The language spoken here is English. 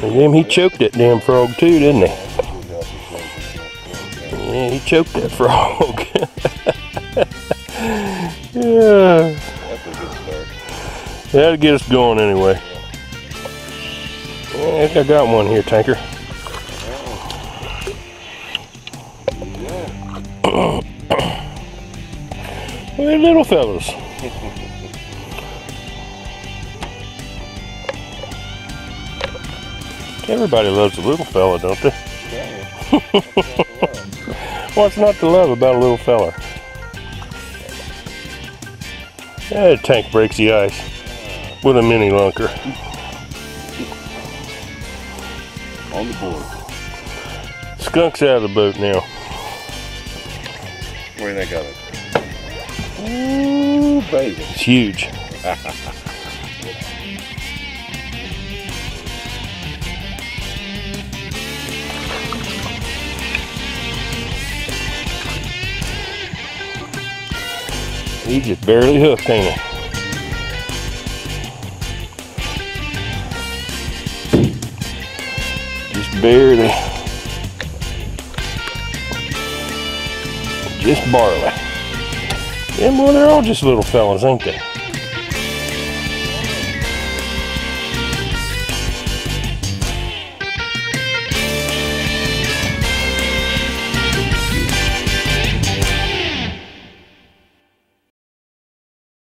Damn, he choked that damn frog too, didn't he? Yeah, he choked that frog. yeah. That'll get us going anyway. I think I got one here, Tanker. Hey, little fellas. Everybody loves a little fella, don't they? What's not to love about a little fella? That tank breaks the ice with a mini lunker. On the board. Skunk's out of the boat now. Where do you think of it? Ooh, baby. It's huge. He just barely hooked, ain't he? Just barely. Just barely. Yeah, well, they're all just little fellas, ain't they?